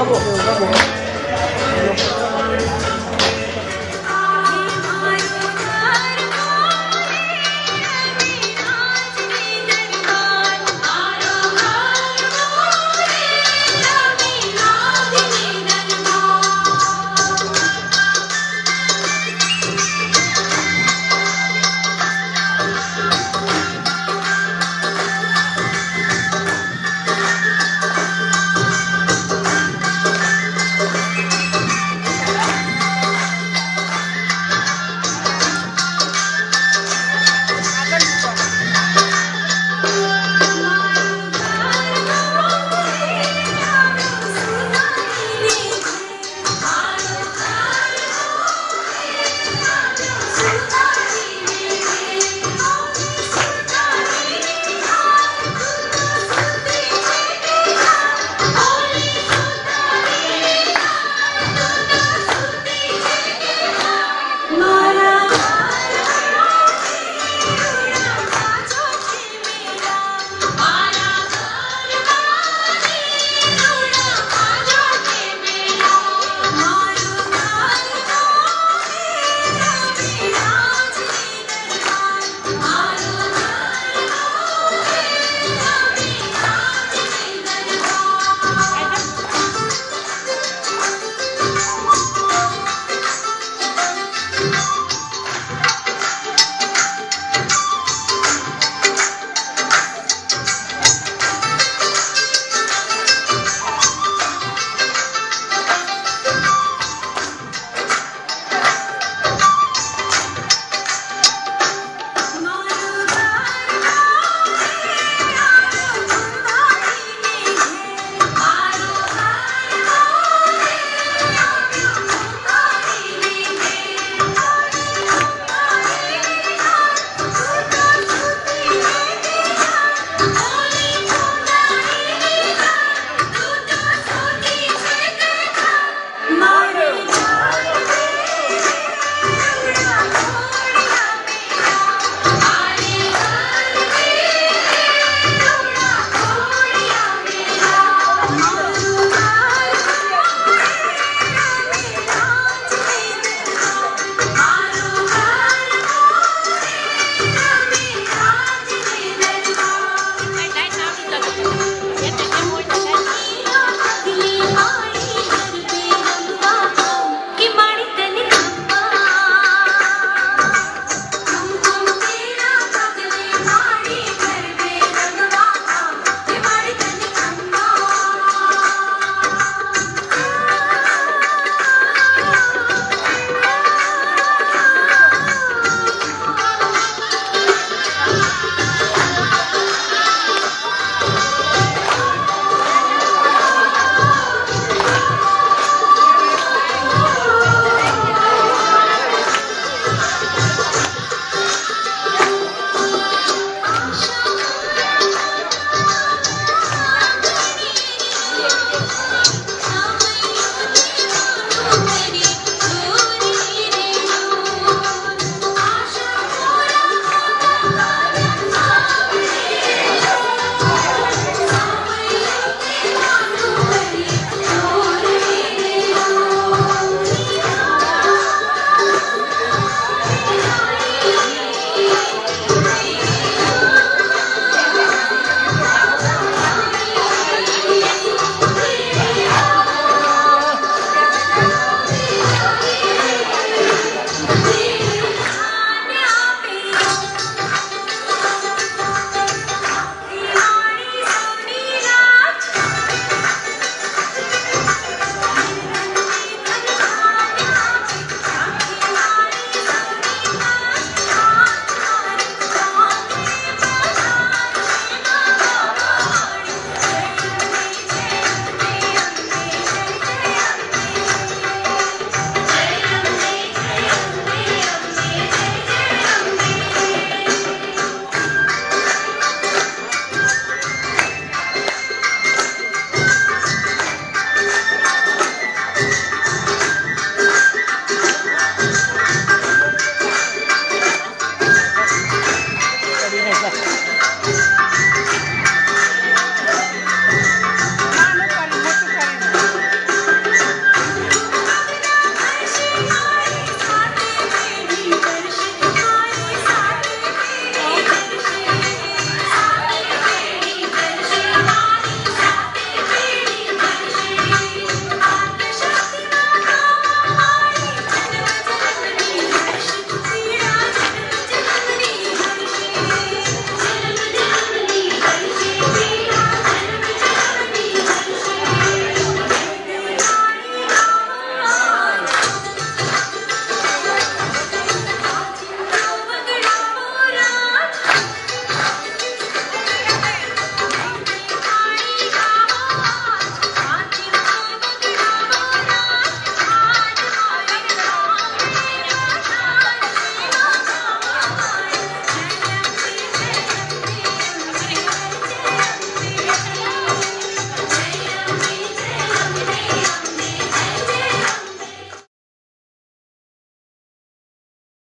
vamos, vamos.